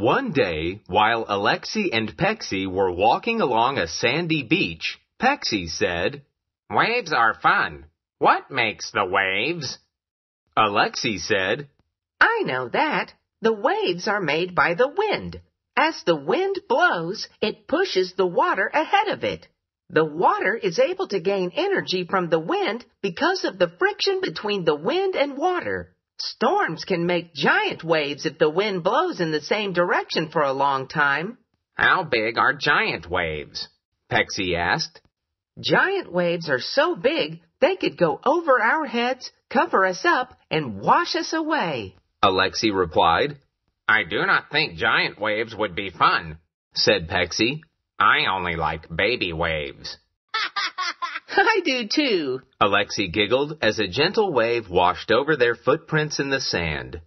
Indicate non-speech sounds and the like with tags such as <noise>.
One day, while Alexei and Pexi were walking along a sandy beach, Pexi said, Waves are fun. What makes the waves? Alexei said, I know that. The waves are made by the wind. As the wind blows, it pushes the water ahead of it. The water is able to gain energy from the wind because of the friction between the wind and water. Storms can make giant waves if the wind blows in the same direction for a long time. How big are giant waves? Pexi asked. Giant waves are so big they could go over our heads, cover us up, and wash us away. Alexei replied. I do not think giant waves would be fun, said Pexi. I only like baby waves. <laughs> I do too. Alexei giggled as a gentle wave washed over their footprints in the sand.